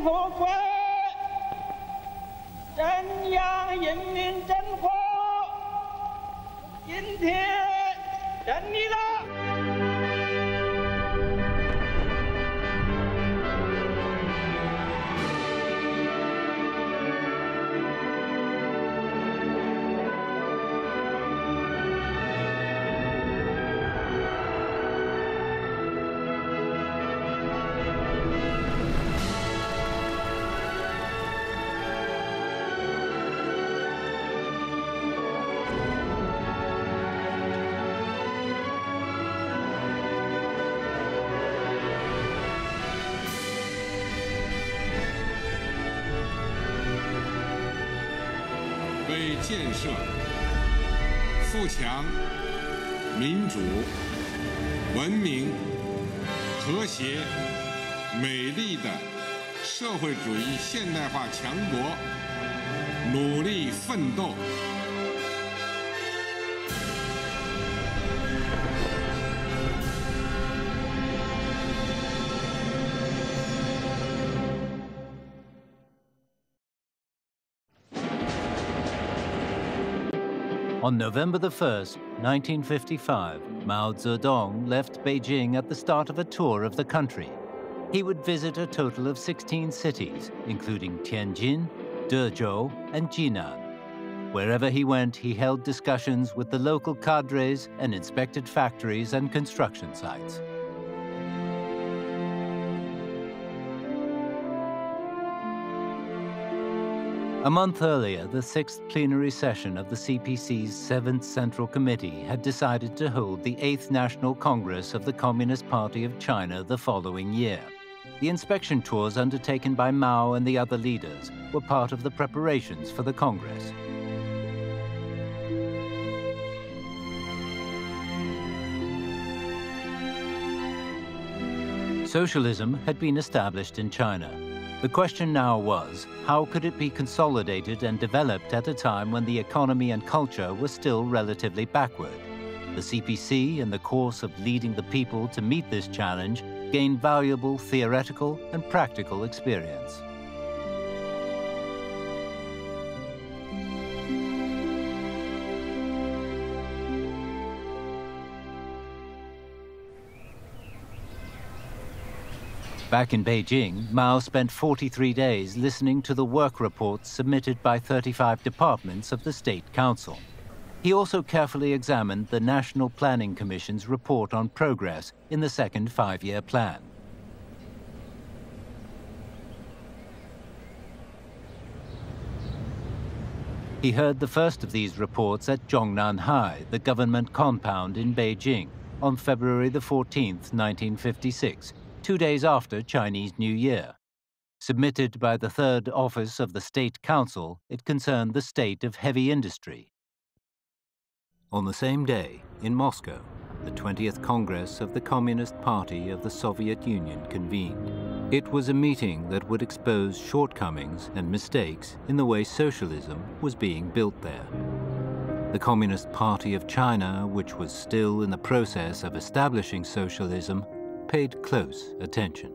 合国，镇压人民政府，今天胜利了。强、民主、文明、和谐、美丽的社会主义现代化强国努力奋斗。On November the 1st, 1955, Mao Zedong left Beijing at the start of a tour of the country. He would visit a total of 16 cities, including Tianjin, Dezhou, and Jinan. Wherever he went, he held discussions with the local cadres and inspected factories and construction sites. A month earlier, the sixth plenary session of the CPC's Seventh Central Committee had decided to hold the Eighth National Congress of the Communist Party of China the following year. The inspection tours undertaken by Mao and the other leaders were part of the preparations for the Congress. Socialism had been established in China. The question now was, how could it be consolidated and developed at a time when the economy and culture were still relatively backward? The CPC, in the course of leading the people to meet this challenge, gained valuable theoretical and practical experience. Back in Beijing, Mao spent 43 days listening to the work reports submitted by 35 departments of the State Council. He also carefully examined the National Planning Commission's report on progress in the second five-year plan. He heard the first of these reports at Zhongnanhai, the government compound in Beijing, on February the 14th, 1956, two days after Chinese New Year. Submitted by the Third Office of the State Council, it concerned the state of heavy industry. On the same day, in Moscow, the 20th Congress of the Communist Party of the Soviet Union convened. It was a meeting that would expose shortcomings and mistakes in the way socialism was being built there. The Communist Party of China, which was still in the process of establishing socialism, paid close attention.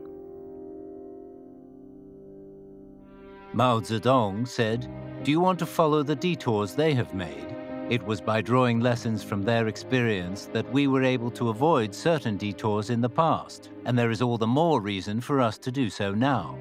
Mao Zedong said, Do you want to follow the detours they have made? It was by drawing lessons from their experience that we were able to avoid certain detours in the past, and there is all the more reason for us to do so now.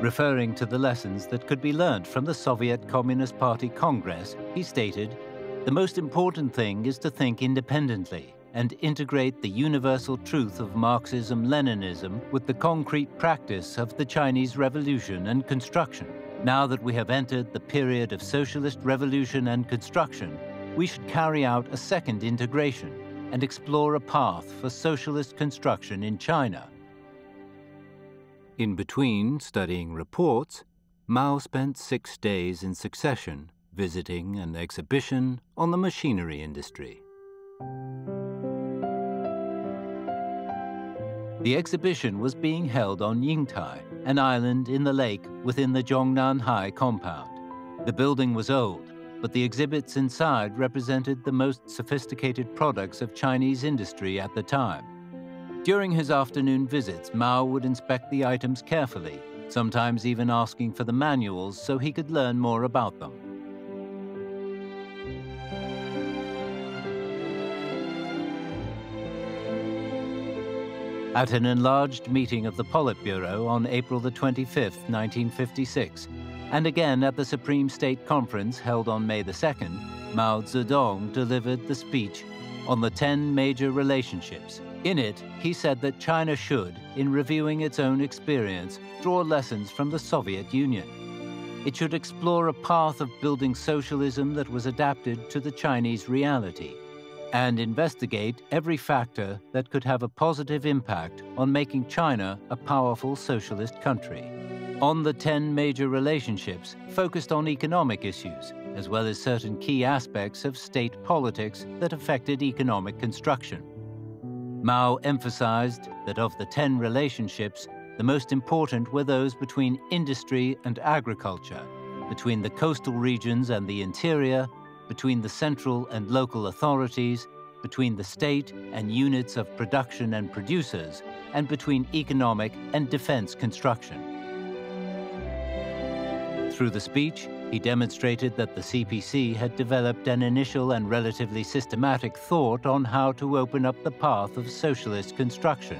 Referring to the lessons that could be learned from the Soviet Communist Party Congress, he stated, The most important thing is to think independently and integrate the universal truth of Marxism Leninism with the concrete practice of the Chinese Revolution and construction. Now that we have entered the period of socialist revolution and construction, we should carry out a second integration and explore a path for socialist construction in China. In between studying reports, Mao spent six days in succession visiting an exhibition on the machinery industry. The exhibition was being held on Yingtai, an island in the lake within the Zhongnanhai compound. The building was old, but the exhibits inside represented the most sophisticated products of Chinese industry at the time. During his afternoon visits, Mao would inspect the items carefully sometimes even asking for the manuals so he could learn more about them. At an enlarged meeting of the Politburo on April the 25th, 1956, and again at the Supreme State Conference held on May the 2nd, Mao Zedong delivered the speech on the 10 major relationships. In it, he said that China should, in reviewing its own experience, draw lessons from the Soviet Union. It should explore a path of building socialism that was adapted to the Chinese reality and investigate every factor that could have a positive impact on making China a powerful socialist country. On the 10 major relationships focused on economic issues, as well as certain key aspects of state politics that affected economic construction. Mao emphasized that of the 10 relationships, the most important were those between industry and agriculture, between the coastal regions and the interior, between the central and local authorities, between the state and units of production and producers, and between economic and defense construction. Through the speech, he demonstrated that the CPC had developed an initial and relatively systematic thought on how to open up the path of socialist construction.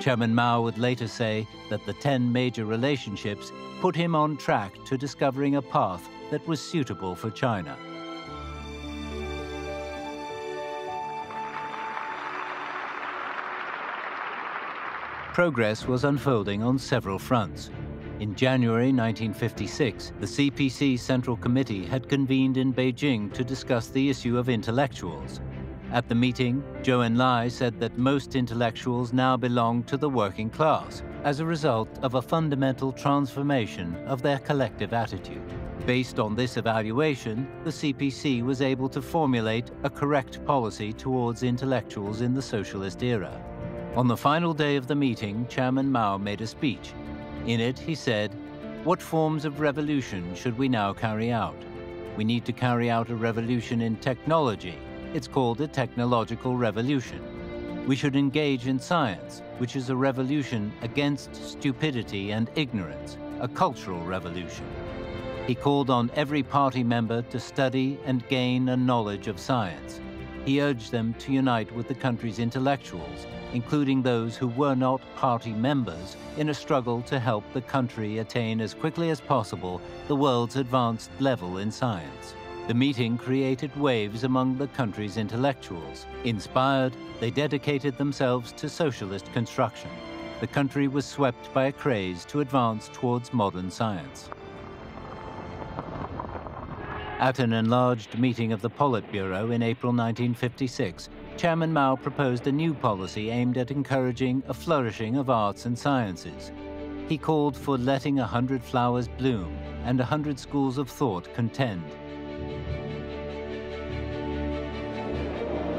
Chairman Mao would later say that the 10 major relationships put him on track to discovering a path that was suitable for China. Progress was unfolding on several fronts. In January 1956, the CPC Central Committee had convened in Beijing to discuss the issue of intellectuals. At the meeting, Zhou Enlai said that most intellectuals now belong to the working class as a result of a fundamental transformation of their collective attitude. Based on this evaluation, the CPC was able to formulate a correct policy towards intellectuals in the socialist era. On the final day of the meeting, Chairman Mao made a speech. In it, he said, What forms of revolution should we now carry out? We need to carry out a revolution in technology. It's called a technological revolution. We should engage in science, which is a revolution against stupidity and ignorance, a cultural revolution. He called on every party member to study and gain a knowledge of science. He urged them to unite with the country's intellectuals, including those who were not party members, in a struggle to help the country attain as quickly as possible the world's advanced level in science. The meeting created waves among the country's intellectuals. Inspired, they dedicated themselves to socialist construction. The country was swept by a craze to advance towards modern science. At an enlarged meeting of the Politburo in April 1956, Chairman Mao proposed a new policy aimed at encouraging a flourishing of arts and sciences. He called for letting a hundred flowers bloom and a hundred schools of thought contend.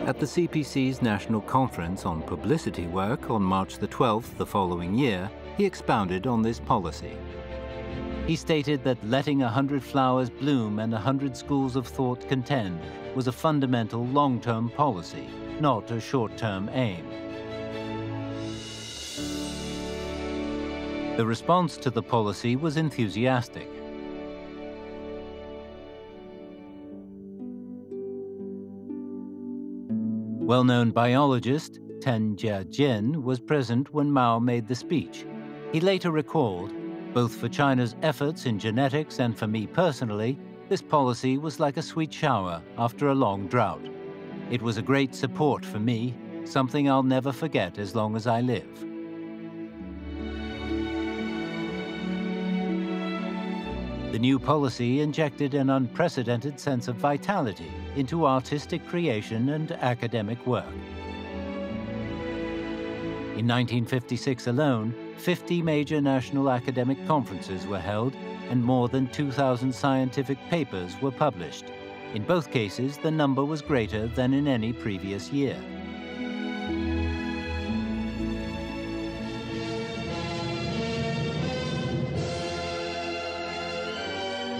At the CPC's National Conference on Publicity Work on March the 12th the following year, he expounded on this policy. He stated that letting a hundred flowers bloom and a hundred schools of thought contend was a fundamental long-term policy, not a short-term aim. The response to the policy was enthusiastic. Well-known biologist Tan Jiazhen was present when Mao made the speech. He later recalled both for China's efforts in genetics and for me personally, this policy was like a sweet shower after a long drought. It was a great support for me, something I'll never forget as long as I live. The new policy injected an unprecedented sense of vitality into artistic creation and academic work. In 1956 alone, 50 major national academic conferences were held and more than 2,000 scientific papers were published. In both cases, the number was greater than in any previous year.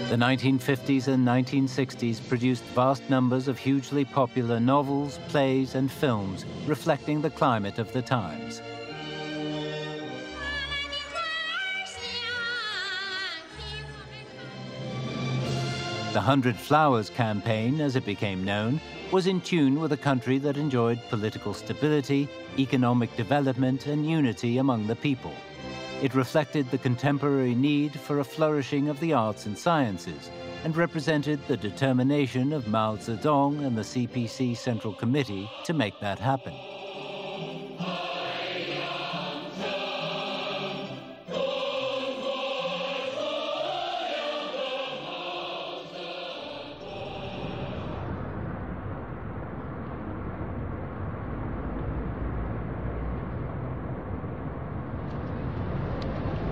The 1950s and 1960s produced vast numbers of hugely popular novels, plays, and films reflecting the climate of the times. The Hundred Flowers campaign, as it became known, was in tune with a country that enjoyed political stability, economic development, and unity among the people. It reflected the contemporary need for a flourishing of the arts and sciences and represented the determination of Mao Zedong and the CPC Central Committee to make that happen.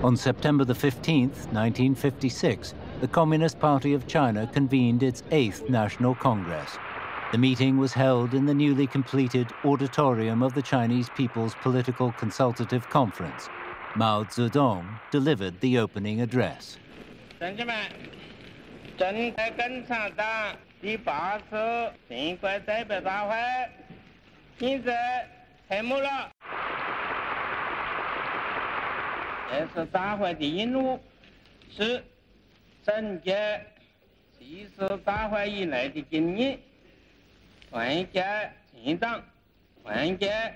On September the 15th, 1956, the Communist Party of China convened its eighth National Congress. The meeting was held in the newly completed auditorium of the Chinese People's Political Consultative Conference. Mao Zedong delivered the opening address. 同志们，正在共产党第八次全国代表大会现在开幕了。 这次大会的任务是总结这次大会以来的经验，团结全党，团结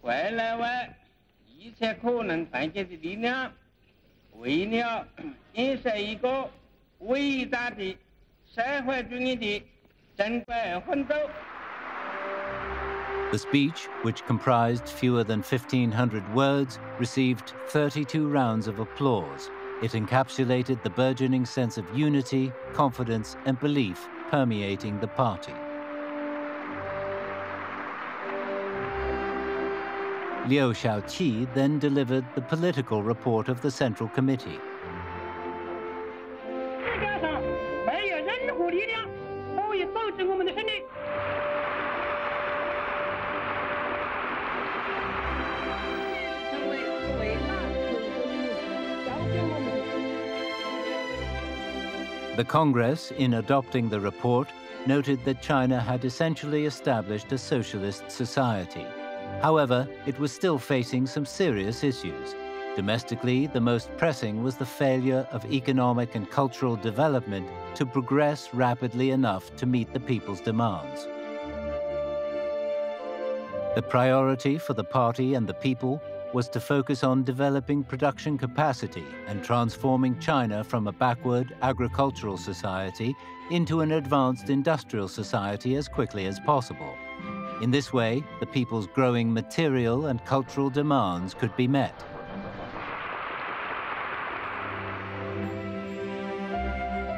国内外一切可能团结的力量，为了建设一个伟大的社会主义的中国而奋斗。The speech, which comprised fewer than 1,500 words, received 32 rounds of applause. It encapsulated the burgeoning sense of unity, confidence, and belief permeating the party. Liu Shaoqi then delivered the political report of the Central Committee. The Congress, in adopting the report, noted that China had essentially established a socialist society. However, it was still facing some serious issues. Domestically, the most pressing was the failure of economic and cultural development to progress rapidly enough to meet the people's demands. The priority for the party and the people was to focus on developing production capacity and transforming China from a backward agricultural society into an advanced industrial society as quickly as possible. In this way, the people's growing material and cultural demands could be met.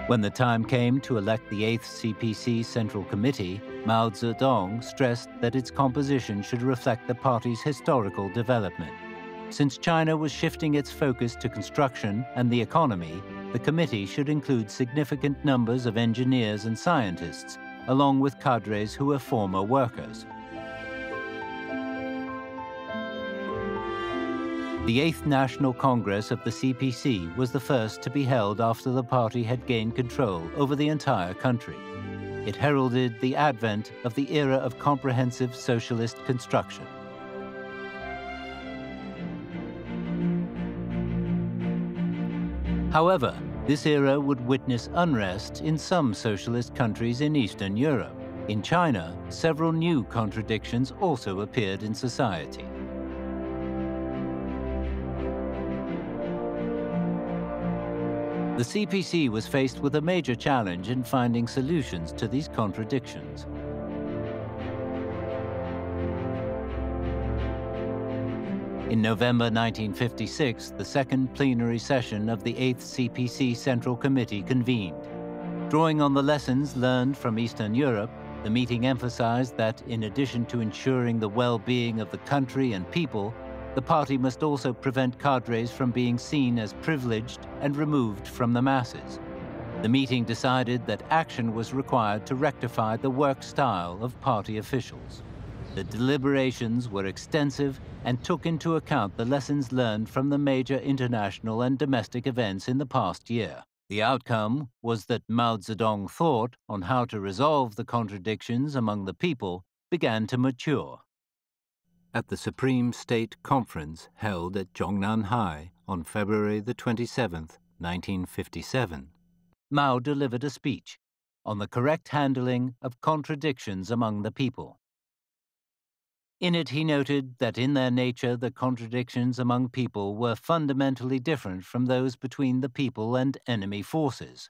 When the time came to elect the 8th CPC Central Committee, Mao Zedong stressed that its composition should reflect the party's historical development. Since China was shifting its focus to construction and the economy, the committee should include significant numbers of engineers and scientists, along with cadres who were former workers. The Eighth National Congress of the CPC was the first to be held after the party had gained control over the entire country. It heralded the advent of the era of comprehensive socialist construction. However, this era would witness unrest in some socialist countries in Eastern Europe. In China, several new contradictions also appeared in society. The CPC was faced with a major challenge in finding solutions to these contradictions. In November 1956, the second plenary session of the 8th CPC Central Committee convened. Drawing on the lessons learned from Eastern Europe, the meeting emphasized that in addition to ensuring the well-being of the country and people, the party must also prevent cadres from being seen as privileged and removed from the masses. The meeting decided that action was required to rectify the work style of party officials. The deliberations were extensive and took into account the lessons learned from the major international and domestic events in the past year. The outcome was that Mao Zedong thought on how to resolve the contradictions among the people began to mature. At the Supreme State Conference held at Zhongnanhai on February the 27th, 1957, Mao delivered a speech on the correct handling of contradictions among the people. In it, he noted that in their nature, the contradictions among people were fundamentally different from those between the people and enemy forces.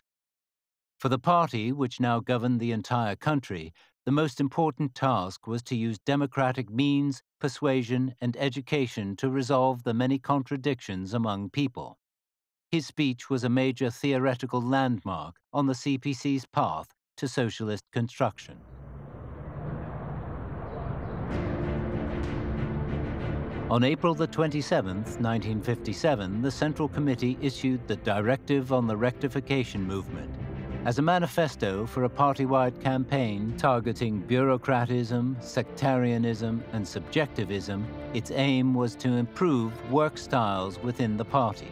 For the party, which now governed the entire country, the most important task was to use democratic means, persuasion, and education to resolve the many contradictions among people. His speech was a major theoretical landmark on the CPC's path to socialist construction. On April the 27th, 1957, the Central Committee issued the Directive on the Rectification Movement, as a manifesto for a party-wide campaign targeting bureaucratism, sectarianism, and subjectivism, its aim was to improve work styles within the party.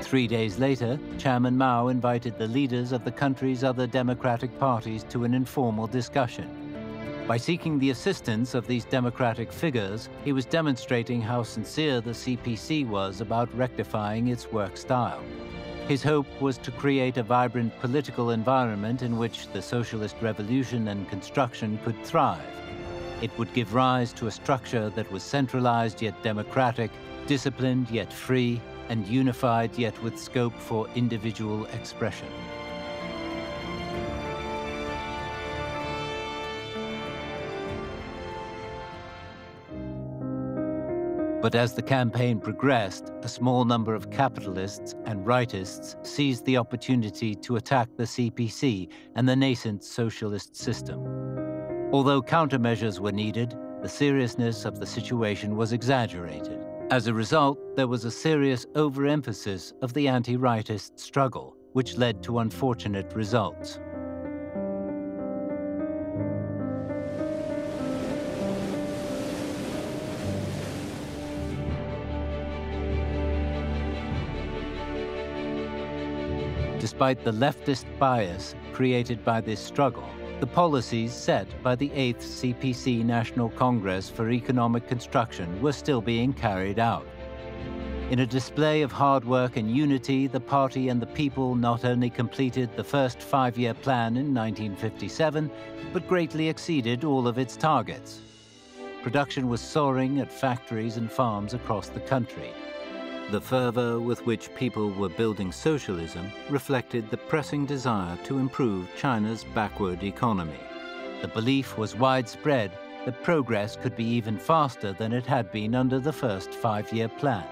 Three days later, Chairman Mao invited the leaders of the country's other democratic parties to an informal discussion. By seeking the assistance of these democratic figures, he was demonstrating how sincere the CPC was about rectifying its work style. His hope was to create a vibrant political environment in which the socialist revolution and construction could thrive. It would give rise to a structure that was centralized yet democratic, disciplined yet free, and unified yet with scope for individual expression. But as the campaign progressed, a small number of capitalists and rightists seized the opportunity to attack the CPC and the nascent socialist system. Although countermeasures were needed, the seriousness of the situation was exaggerated. As a result, there was a serious overemphasis of the anti-rightist struggle, which led to unfortunate results. Despite the leftist bias created by this struggle, the policies set by the 8th CPC National Congress for Economic Construction were still being carried out. In a display of hard work and unity, the party and the people not only completed the first five-year plan in 1957, but greatly exceeded all of its targets. Production was soaring at factories and farms across the country. The fervor with which people were building socialism reflected the pressing desire to improve China's backward economy. The belief was widespread that progress could be even faster than it had been under the first five-year plan.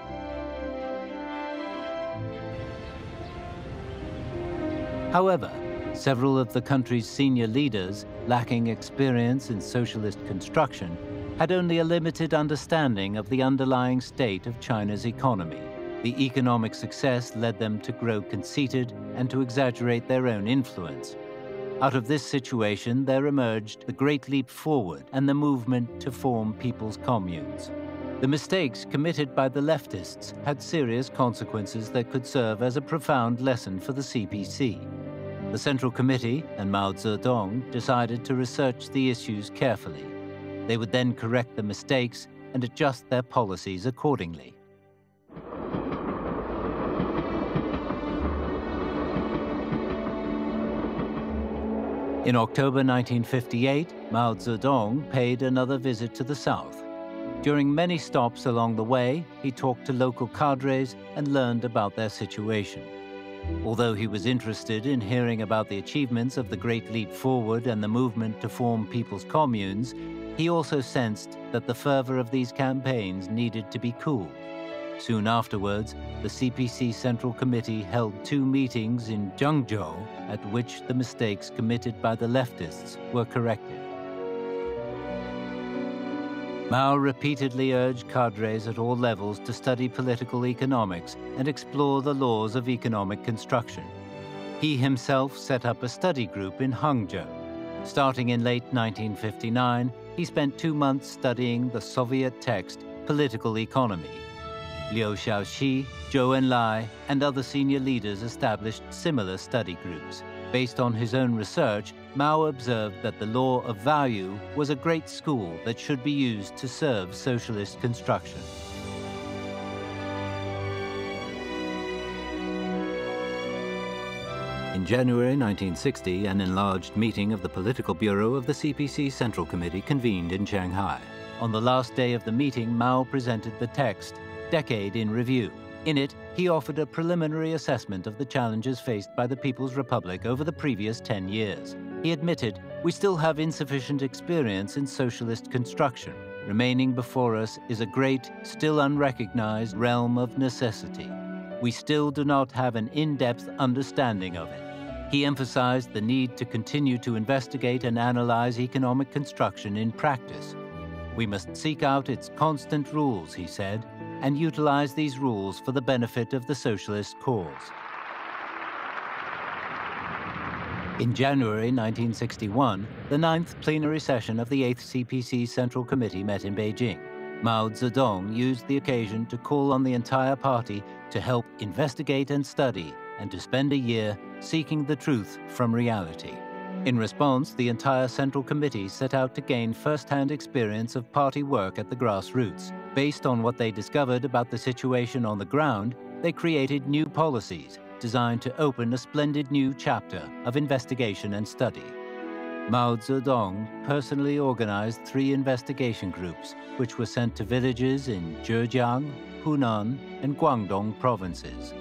However, several of the country's senior leaders, lacking experience in socialist construction, had only a limited understanding of the underlying state of China's economy. The economic success led them to grow conceited and to exaggerate their own influence. Out of this situation, there emerged the Great Leap Forward and the movement to form people's communes. The mistakes committed by the leftists had serious consequences that could serve as a profound lesson for the CPC. The Central Committee and Mao Zedong decided to research the issues carefully. They would then correct the mistakes and adjust their policies accordingly. In October 1958, Mao Zedong paid another visit to the south. During many stops along the way, he talked to local cadres and learned about their situation. Although he was interested in hearing about the achievements of the Great Leap Forward and the movement to form people's communes, he also sensed that the fervor of these campaigns needed to be cooled. Soon afterwards, the CPC Central Committee held two meetings in Zhengzhou at which the mistakes committed by the leftists were corrected. Mao repeatedly urged cadres at all levels to study political economics and explore the laws of economic construction. He himself set up a study group in Hangzhou. Starting in late 1959, he spent two months studying the Soviet text Political Economy. Liu Shaoqi, Zhou Enlai, and other senior leaders established similar study groups. Based on his own research, Mao observed that the law of value was a great school that should be used to serve socialist construction. In January 1960, an enlarged meeting of the Political Bureau of the CPC Central Committee convened in Shanghai. On the last day of the meeting, Mao presented the text, Decade in Review. In it, he offered a preliminary assessment of the challenges faced by the People's Republic over the previous 10 years. He admitted, We still have insufficient experience in socialist construction. Remaining before us is a great, still unrecognized realm of necessity we still do not have an in depth understanding of it. He emphasized the need to continue to investigate and analyze economic construction in practice. We must seek out its constant rules, he said, and utilize these rules for the benefit of the socialist cause. In January 1961, the ninth plenary session of the 8th CPC Central Committee met in Beijing. Mao Zedong used the occasion to call on the entire party to help investigate and study and to spend a year seeking the truth from reality. In response, the entire Central Committee set out to gain first hand experience of party work at the grassroots. Based on what they discovered about the situation on the ground, they created new policies designed to open a splendid new chapter of investigation and study. Mao Zedong personally organized three investigation groups, which were sent to villages in Zhejiang, Hunan, and Guangdong provinces.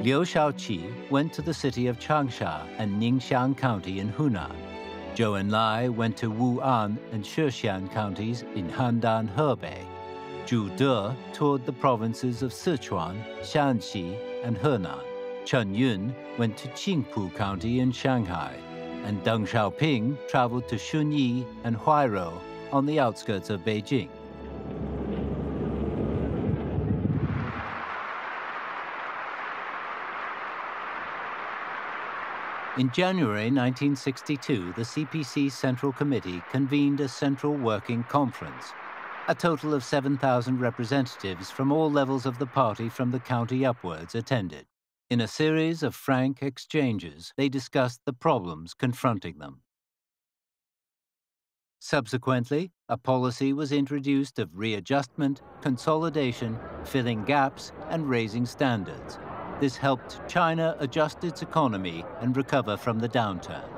Liu Shaoqi went to the city of Changsha and Ningxiang County in Hunan. Zhou Enlai went to Wu'an and Shexian counties in Handan, Hebei. Zhu De toured the provinces of Sichuan, Shanxi, and Henan. Chen Yun went to Qingpu County in Shanghai and Deng Xiaoping traveled to Shunyi and Huairou on the outskirts of Beijing. In January 1962, the CPC Central Committee convened a Central Working Conference. A total of 7,000 representatives from all levels of the party from the county upwards attended. In a series of frank exchanges, they discussed the problems confronting them. Subsequently, a policy was introduced of readjustment, consolidation, filling gaps, and raising standards. This helped China adjust its economy and recover from the downturn.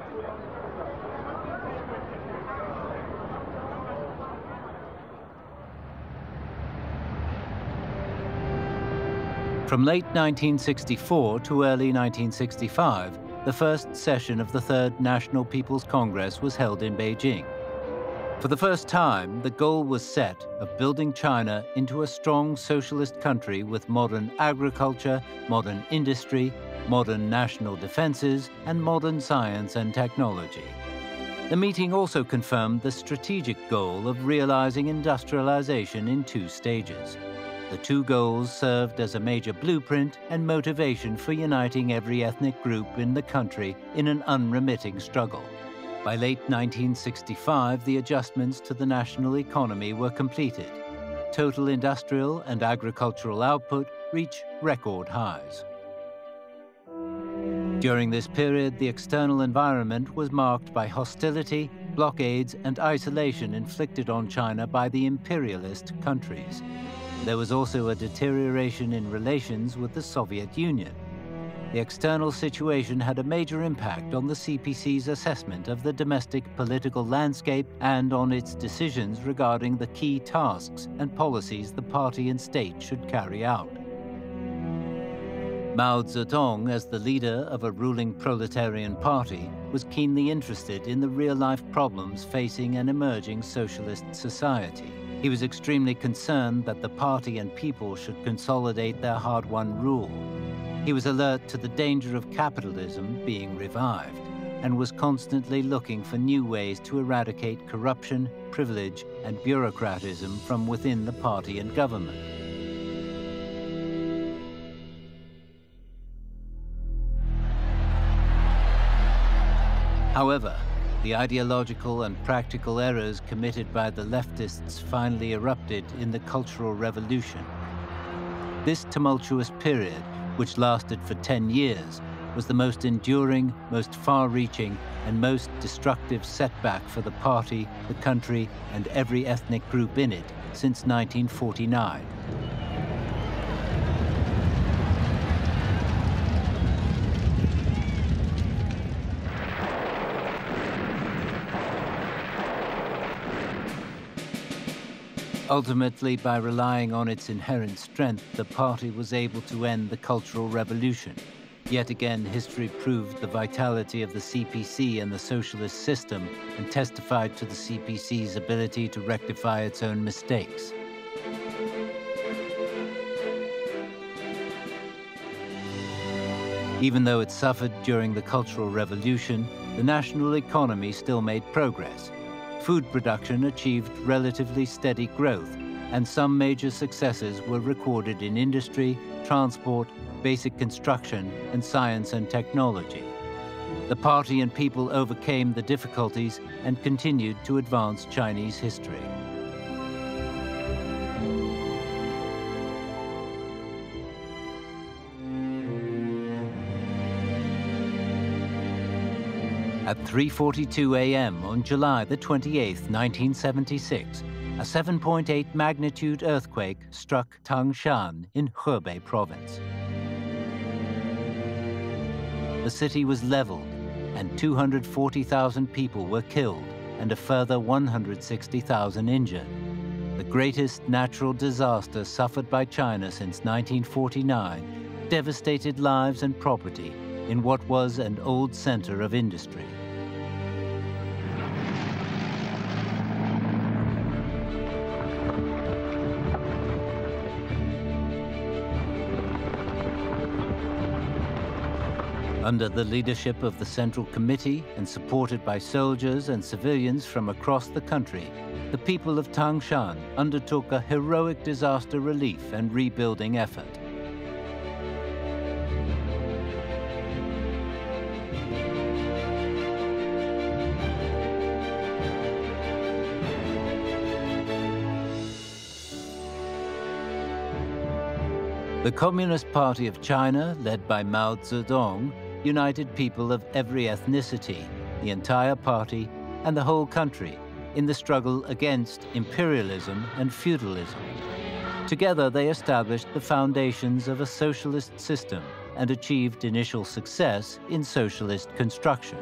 From late 1964 to early 1965, the first session of the Third National People's Congress was held in Beijing. For the first time, the goal was set of building China into a strong socialist country with modern agriculture, modern industry, modern national defenses, and modern science and technology. The meeting also confirmed the strategic goal of realizing industrialization in two stages. The two goals served as a major blueprint and motivation for uniting every ethnic group in the country in an unremitting struggle. By late 1965, the adjustments to the national economy were completed. Total industrial and agricultural output reached record highs. During this period, the external environment was marked by hostility, blockades, and isolation inflicted on China by the imperialist countries. There was also a deterioration in relations with the Soviet Union. The external situation had a major impact on the CPC's assessment of the domestic political landscape and on its decisions regarding the key tasks and policies the party and state should carry out. Mao Zedong, as the leader of a ruling proletarian party, was keenly interested in the real life problems facing an emerging socialist society. He was extremely concerned that the party and people should consolidate their hard won rule. He was alert to the danger of capitalism being revived and was constantly looking for new ways to eradicate corruption, privilege, and bureaucratism from within the party and government. However, the ideological and practical errors committed by the leftists finally erupted in the Cultural Revolution. This tumultuous period, which lasted for 10 years, was the most enduring, most far reaching, and most destructive setback for the party, the country, and every ethnic group in it since 1949. Ultimately, by relying on its inherent strength, the party was able to end the Cultural Revolution. Yet again, history proved the vitality of the CPC and the socialist system and testified to the CPC's ability to rectify its own mistakes. Even though it suffered during the Cultural Revolution, the national economy still made progress food production achieved relatively steady growth, and some major successes were recorded in industry, transport, basic construction, and science and technology. The party and people overcame the difficulties and continued to advance Chinese history. At 3.42 a.m. on July the 28th, 1976, a 7.8 magnitude earthquake struck Tangshan in Hebei province. The city was leveled and 240,000 people were killed and a further 160,000 injured. The greatest natural disaster suffered by China since 1949 devastated lives and property in what was an old center of industry. Under the leadership of the Central Committee and supported by soldiers and civilians from across the country, the people of Tangshan undertook a heroic disaster relief and rebuilding effort. The Communist Party of China, led by Mao Zedong, united people of every ethnicity, the entire party, and the whole country in the struggle against imperialism and feudalism. Together, they established the foundations of a socialist system and achieved initial success in socialist construction.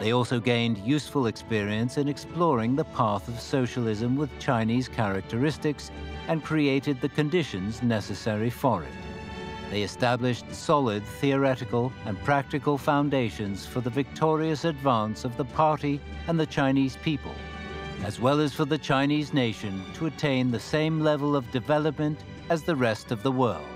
They also gained useful experience in exploring the path of socialism with Chinese characteristics and created the conditions necessary for it. They established solid theoretical and practical foundations for the victorious advance of the party and the Chinese people, as well as for the Chinese nation to attain the same level of development as the rest of the world.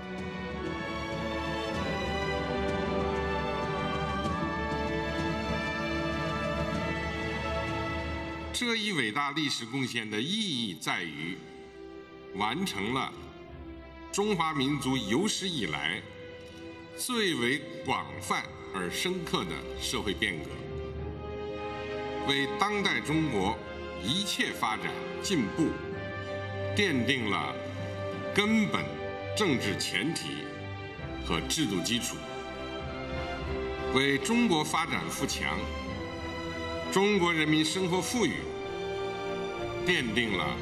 中华民族有史以来最为广泛而深刻的社会变革，为当代中国一切发展进步奠定了根本政治前提和制度基础，为中国发展富强、中国人民生活富裕奠定了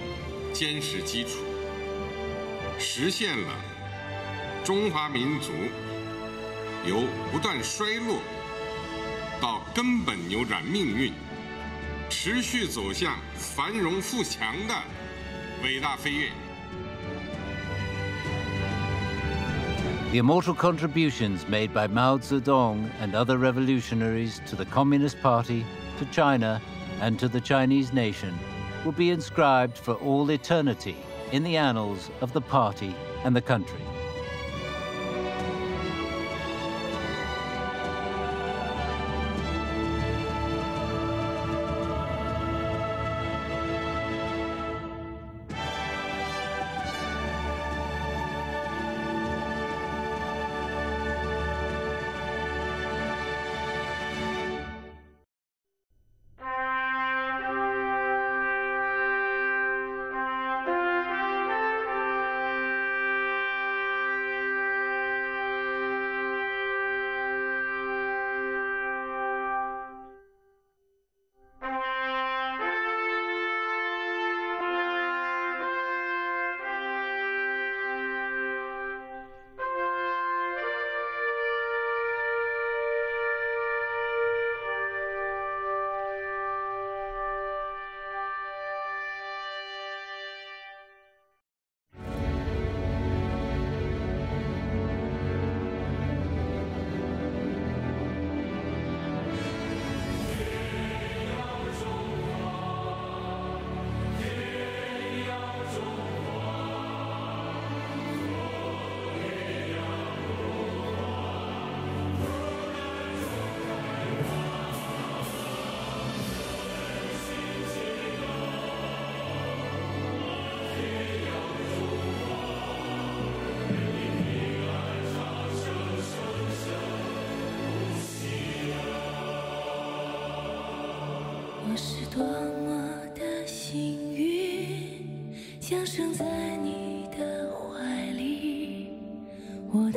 坚实基础。实现了中华民族由不断衰落到根本扭转命运、持续走向繁荣富强的伟大飞跃。The immortal contributions made by Mao Zedong and other revolutionaries to the Communist Party, to China, and to the Chinese nation will be inscribed for all eternity in the annals of the party and the country.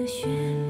的旋律。